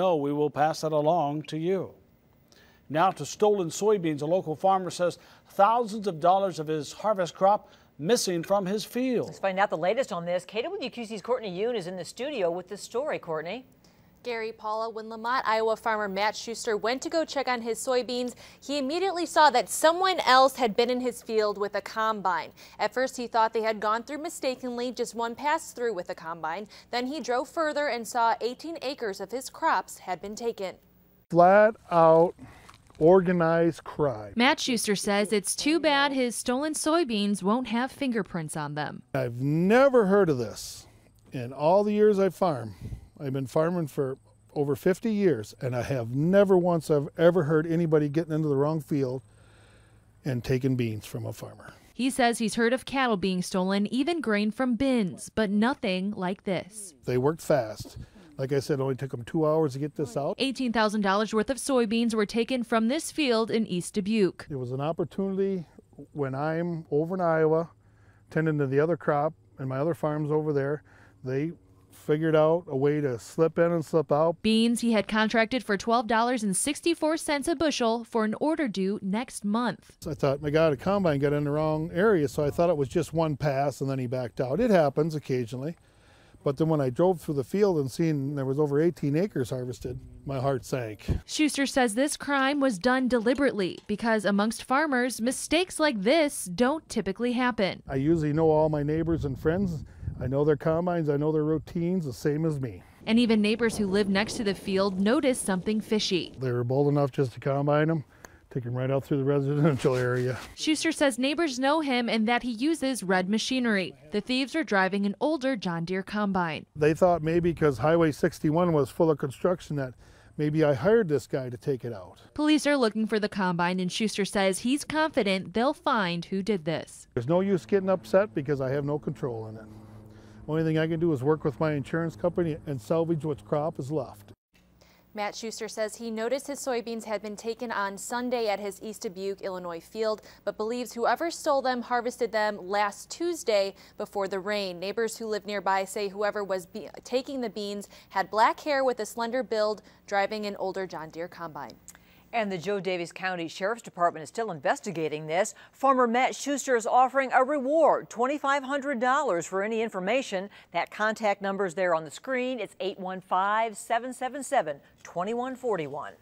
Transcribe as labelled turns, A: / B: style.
A: We will pass that along to you. Now to stolen soybeans. A local farmer says thousands of dollars of his harvest crop missing from his field.
B: Let's find out the latest on this. KWQC's Courtney Yoon is in the studio with this story. Courtney.
C: Gary Paula, when Lamotte, Iowa farmer Matt Schuster went to go check on his soybeans, he immediately saw that someone else had been in his field with a combine. At first, he thought they had gone through mistakenly, just one pass through with a combine. Then he drove further and saw 18 acres of his crops had been taken.
D: Flat out organized crime.
E: Matt Schuster says it's too bad his stolen soybeans won't have fingerprints on them.
D: I've never heard of this in all the years I farm. I've been farming for over 50 years, and I have never once I've ever heard anybody getting into the wrong field and taking beans from a farmer.
E: He says he's heard of cattle being stolen, even grain from bins, but nothing like this.
D: They worked fast. Like I said, it only took them two hours to get this out.
E: $18,000 worth of soybeans were taken from this field in East Dubuque.
D: It was an opportunity when I'm over in Iowa, tending to the other crop and my other farms over there. They figured out a way to slip in and slip out.
E: Beans he had contracted for $12.64 a bushel for an order due next month.
D: I thought, my God, a combine got in the wrong area, so I thought it was just one pass and then he backed out. It happens occasionally. But then when I drove through the field and seen there was over 18 acres harvested, my heart sank.
E: Schuster says this crime was done deliberately because amongst farmers, mistakes like this don't typically happen.
D: I usually know all my neighbors and friends I know their combines, I know their routines, the same as me.
E: And even neighbors who live next to the field noticed something fishy.
D: They were bold enough just to combine them, take them right out through the residential area.
E: Schuster says neighbors know him and that he uses red machinery. The thieves are driving an older John Deere combine.
D: They thought maybe because Highway 61 was full of construction that maybe I hired this guy to take it out.
E: Police are looking for the combine, and Schuster says he's confident they'll find who did this.
D: There's no use getting upset because I have no control in it. Only thing I can do is work with my insurance company and salvage what crop is left.
C: Matt Schuster says he noticed his soybeans had been taken on Sunday at his East Dubuque, Illinois field, but believes whoever stole them harvested them last Tuesday before the rain. Neighbors who live nearby say whoever was taking the beans had black hair with a slender build, driving an older John Deere combine.
B: And the Jo Daviess County Sheriff's Department is still investigating this. Farmer Matt Schuster is offering a reward, $2,500 for any information. That contact number is there on the screen. It's 815 777 2141.